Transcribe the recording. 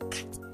you